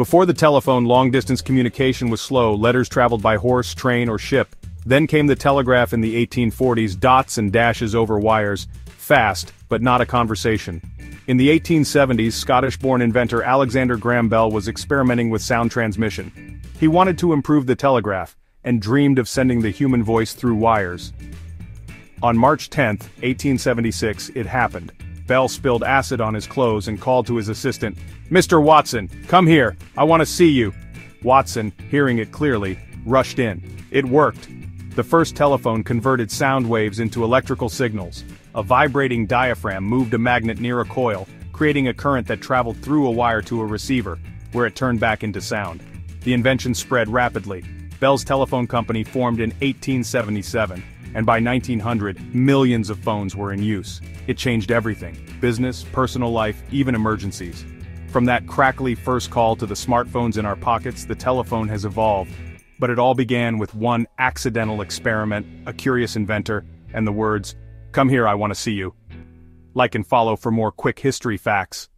Before the telephone, long-distance communication was slow, letters traveled by horse, train, or ship. Then came the telegraph in the 1840s, dots and dashes over wires, fast, but not a conversation. In the 1870s, Scottish-born inventor Alexander Graham Bell was experimenting with sound transmission. He wanted to improve the telegraph, and dreamed of sending the human voice through wires. On March 10, 1876, it happened. Bell spilled acid on his clothes and called to his assistant, Mr. Watson, come here, I want to see you. Watson, hearing it clearly, rushed in. It worked. The first telephone converted sound waves into electrical signals. A vibrating diaphragm moved a magnet near a coil, creating a current that traveled through a wire to a receiver, where it turned back into sound. The invention spread rapidly. Bell's telephone company formed in 1877, and by 1900, millions of phones were in use. It changed everything, business, personal life, even emergencies. From that crackly first call to the smartphones in our pockets, the telephone has evolved. But it all began with one accidental experiment, a curious inventor, and the words, Come here I want to see you. Like and follow for more quick history facts.